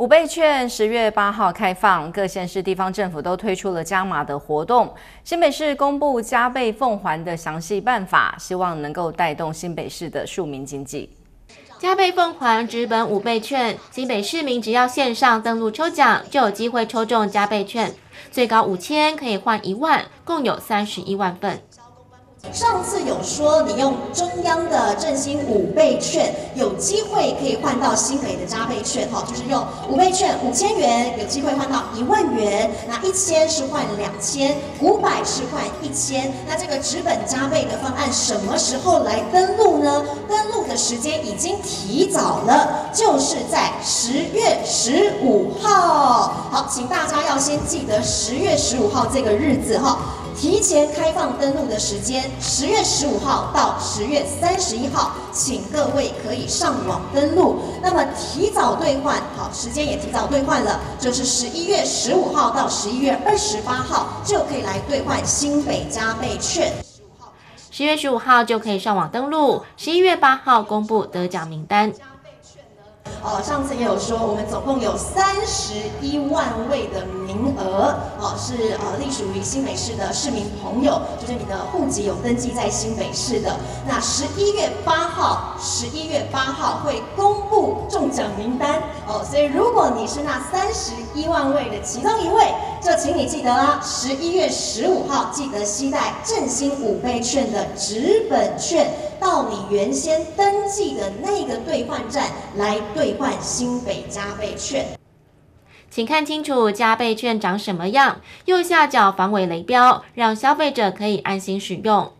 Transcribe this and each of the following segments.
五倍券十月八号开放，各县市地方政府都推出了加码的活动。新北市公布加倍奉还的详细办法，希望能够带动新北市的庶民经济。加倍奉还直本五倍券，新北市民只要线上登录抽奖，就有机会抽中加倍券，最高五千可以换一万，共有三十一万份。上次有说你用中央的振兴五倍券，有机会可以换到新北的加倍券，哈，就是用五倍券五千元，有机会换到一万元。那一千是换两千，五百是换一千。那这个纸本加倍的方案什么时候来登录呢？登录的时间已经提早了，就是在十月十五号。好，请大家要先记得十月十五号这个日子，哈。提前开放登录的时间，十月十五号到十月三十一号，请各位可以上网登录。那么提早兑换，好，时间也提早兑换了，就是十一月十五号到十一月二十八号就可以来兑换新北加倍券。十月十五号就可以上网登录，十一月八号公布得奖名单。哦，上次也有说，我们总共有三十一万位的名额，哦，是呃隶属于新北市的市民朋友，就是你的户籍有登记在新北市的。那十一月八号，十一月八号会公布中奖名单，哦，所以如果你是那三十一万位的其中一位，就请你记得啦，十一月十五号记得携带振兴五倍券的纸本券。到你原先登记的那个兑换站来兑换新北加倍券，请看清楚加倍券长什么样，右下角防伪雷标，让消费者可以安心使用。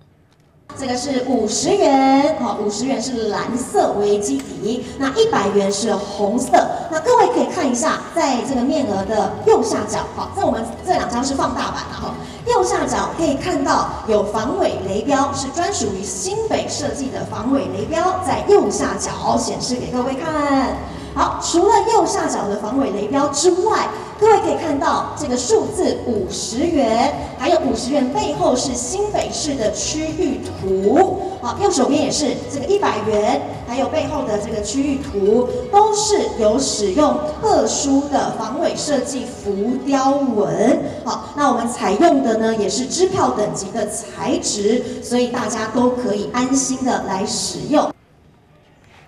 这个是五十元，好，五十元是蓝色为基底，那一百元是红色。那各位可以看一下，在这个面额的右下角，好，在我们这两张是放大版的哈。右下角可以看到有防伪雷标，是专属于新北设计的防伪雷标，在右下角显示给各位看。好，除了右下角的防伪雷标之外，各位可以看到这个数字五十元，还有五十元背后是新北市的区域图。好，右手边也是这个一百元，还有背后的这个区域图，都是有使用特殊的防伪设计浮雕纹。好，那我们采用的呢也是支票等级的材质，所以大家都可以安心的来使用。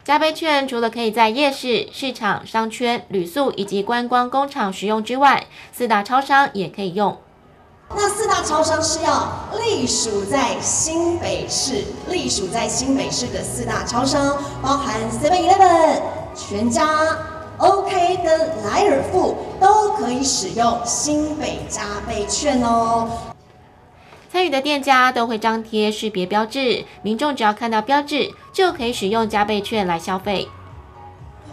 加倍券除了可以在夜市、市场、商圈、旅宿以及观光工厂使用之外，四大超商也可以用。那四大超商是要隶属在新北市，隶属在新北市的四大超商，包含 Seven Eleven、全家、OK 跟莱尔富，都可以使用新北加倍券哦。参与的店家都会张贴识别标志，民众只要看到标志，就可以使用加倍券来消费。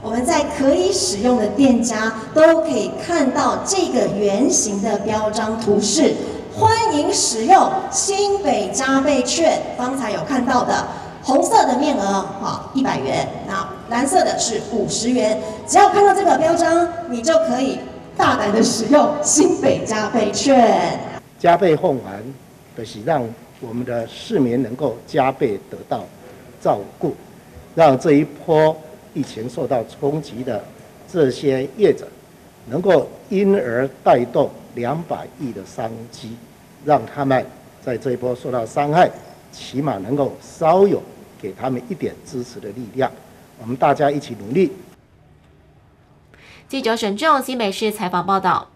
我们在可以使用的店家都可以看到这个圆形的标章图示，欢迎使用新北加倍券。方才有看到的红色的面额，好一百元，那蓝色的是五十元。只要看到这个标章，你就可以大胆的使用新北加倍券，加倍奉还。就是让我们的市民能够加倍得到照顾，让这一波疫情受到冲击的这些业者，能够因而带动两百亿的商机，让他们在这一波受到伤害，起码能够稍有给他们一点支持的力量。我们大家一起努力。记者沈仲新北市采访报道。